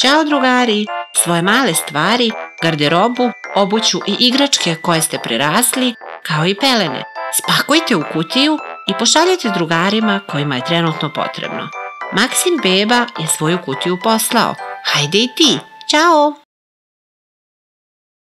Ćao drugari! Svoje male stvari, garderobu, obuću i igračke koje ste prerasli, kao i pelene, spakujte u kutiju i pošaljite drugarima kojima je trenutno potrebno. Maksim Beba je svoju kutiju poslao. Hajde i ti! Ćao!